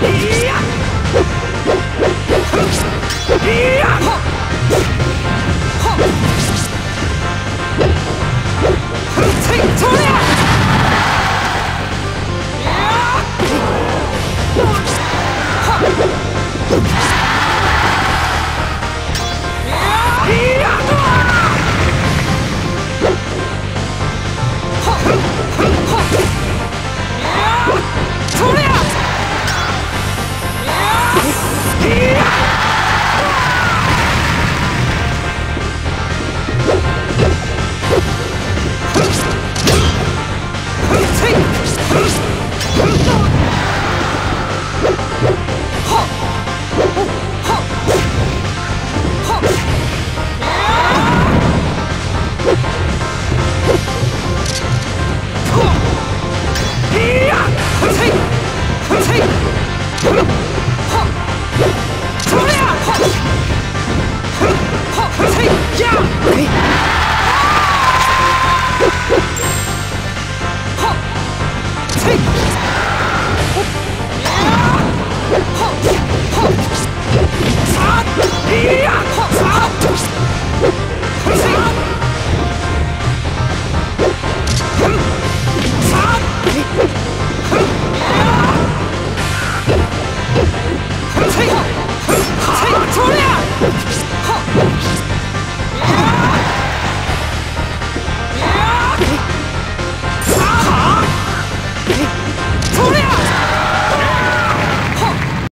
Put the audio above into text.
いや。Yeah!